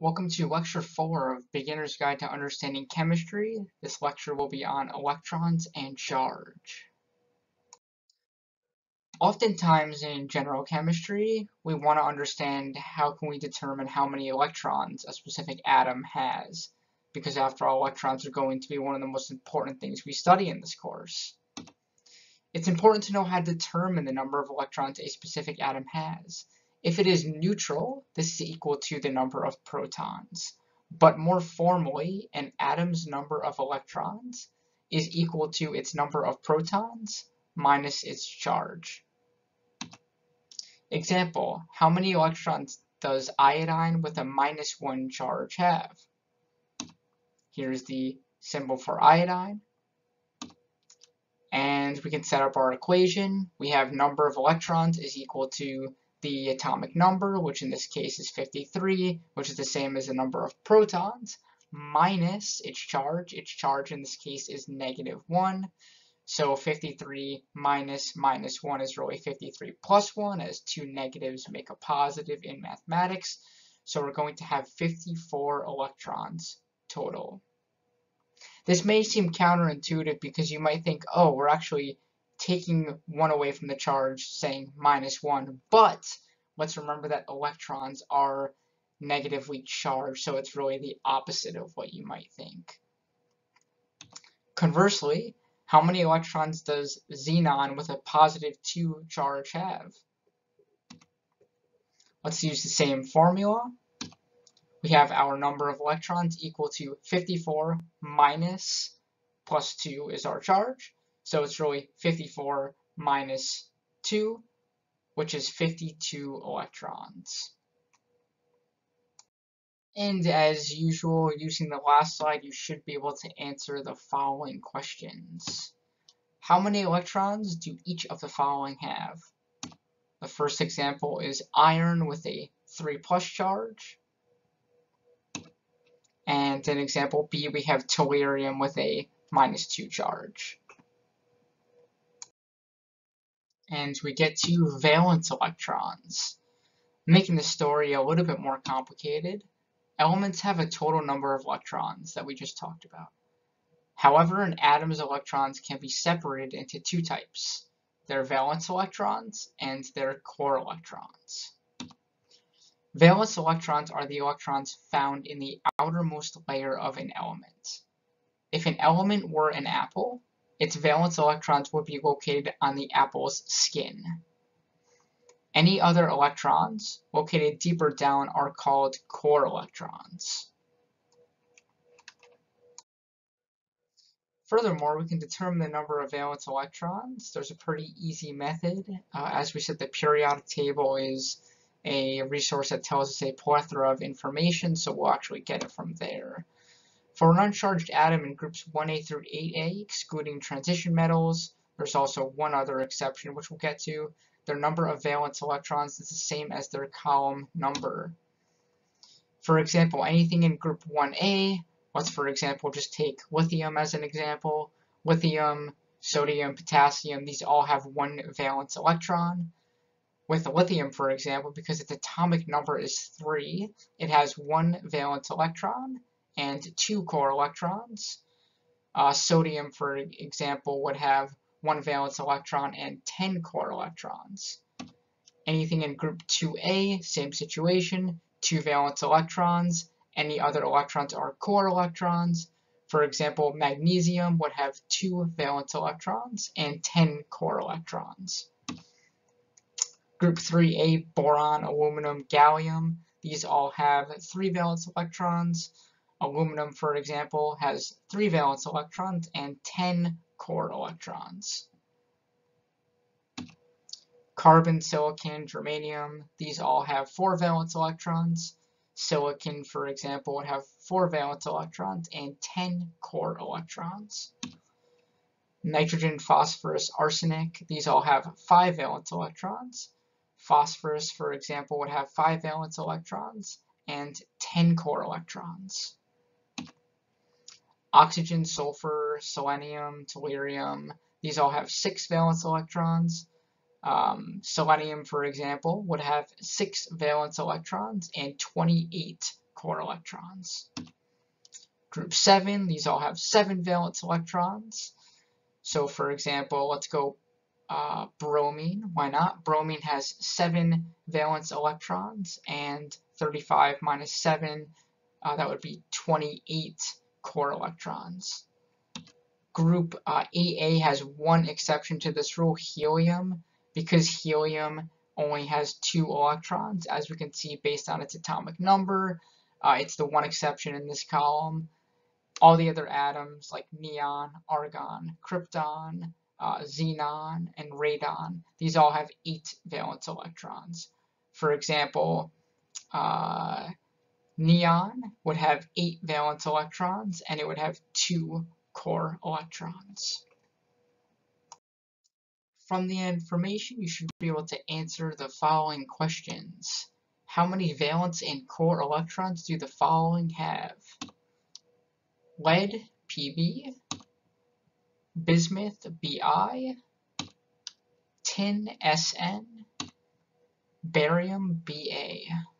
Welcome to Lecture 4 of Beginner's Guide to Understanding Chemistry. This lecture will be on electrons and charge. Oftentimes in general chemistry, we want to understand how can we determine how many electrons a specific atom has, because after all, electrons are going to be one of the most important things we study in this course. It's important to know how to determine the number of electrons a specific atom has. If it is neutral, this is equal to the number of protons. But more formally, an atom's number of electrons is equal to its number of protons minus its charge. Example, how many electrons does iodine with a minus 1 charge have? Here's the symbol for iodine. And we can set up our equation. We have number of electrons is equal to the atomic number, which in this case is 53, which is the same as the number of protons, minus its charge. Its charge in this case is negative 1. So 53 minus minus 1 is really 53 plus 1, as two negatives make a positive in mathematics. So we're going to have 54 electrons total. This may seem counterintuitive because you might think, oh, we're actually taking one away from the charge, saying minus one, but let's remember that electrons are negatively charged, so it's really the opposite of what you might think. Conversely, how many electrons does xenon with a positive 2 charge have? Let's use the same formula. We have our number of electrons equal to 54 minus plus 2 is our charge. So it's really 54 minus 2, which is 52 electrons. And as usual, using the last slide, you should be able to answer the following questions. How many electrons do each of the following have? The first example is iron with a 3 plus charge. And in example B, we have tellurium with a minus 2 charge and we get two valence electrons. Making the story a little bit more complicated, elements have a total number of electrons that we just talked about. However, an atom's electrons can be separated into two types, their valence electrons and their core electrons. Valence electrons are the electrons found in the outermost layer of an element. If an element were an apple, its valence electrons would be located on the apple's skin. Any other electrons located deeper down are called core electrons. Furthermore, we can determine the number of valence electrons. There's a pretty easy method. Uh, as we said, the periodic table is a resource that tells us a plethora of information, so we'll actually get it from there. For an uncharged atom in groups 1A through 8A, excluding transition metals, there's also one other exception which we'll get to. Their number of valence electrons is the same as their column number. For example, anything in group 1A, let's for example just take lithium as an example. Lithium, sodium, potassium, these all have one valence electron. With lithium, for example, because its atomic number is 3, it has one valence electron, and two core electrons. Uh, sodium, for example, would have one valence electron and 10 core electrons. Anything in group 2A, same situation, two valence electrons. Any other electrons are core electrons. For example, magnesium would have two valence electrons and 10 core electrons. Group 3A, boron, aluminum, gallium, these all have three valence electrons. Aluminum, for example, has three valence electrons and 10 core electrons. Carbon, silicon, germanium, these all have four valence electrons. Silicon, for example, would have four valence electrons and 10 core electrons. Nitrogen, phosphorus, arsenic, these all have five valence electrons. Phosphorus, for example, would have five valence electrons and 10 core electrons oxygen, sulfur, selenium, tellurium, these all have six valence electrons. Um, selenium, for example, would have six valence electrons and 28 core electrons. Group 7, these all have 7 valence electrons. So for example, let's go uh, bromine. Why not? Bromine has 7 valence electrons and 35 minus 7, uh, that would be 28 core electrons. Group uh, 8A has one exception to this rule, helium, because helium only has two electrons, as we can see based on its atomic number. Uh, it's the one exception in this column. All the other atoms like neon, argon, krypton, uh, xenon, and radon, these all have eight valence electrons. For example, uh, neon would have eight valence electrons and it would have two core electrons. From the information, you should be able to answer the following questions. How many valence and core electrons do the following have? Lead, Pb, bismuth, Bi, tin, Sn, barium, Ba.